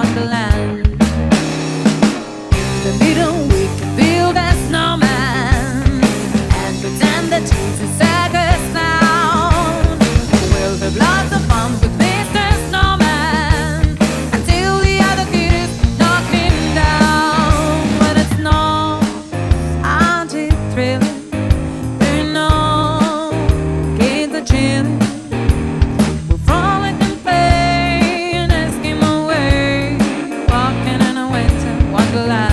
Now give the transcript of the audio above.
wonderland. Yeah.